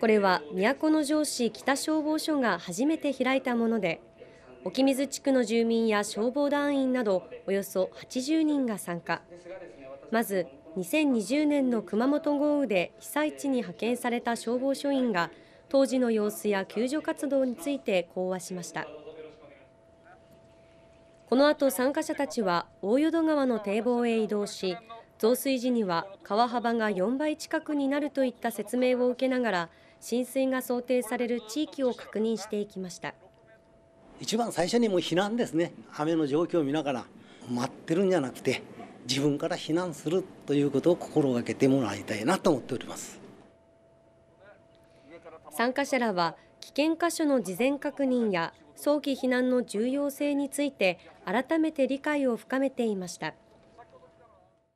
これは都城市北消防署が初めて開いたもので沖水地区の住民や消防団員などおよそ80人が参加。まず2020年の熊本豪雨で被災地に派遣された消防署員が当時の様子や救助活動について講話しました。この後参加者たちは大淀川の堤防へ移動し増水時には川幅が4倍近くになるといった説明を受けながら浸水が想定される地域を確認していきました。一番最初にもう避難ですね。雨の状況を見ながら待ってるんじゃなくて自分から避難するということを心がけてもらいたいなと思っております。参加者らは危険箇所の事前確認や早期避難の重要性について改めて理解を深めていました。